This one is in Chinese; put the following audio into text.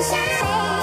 心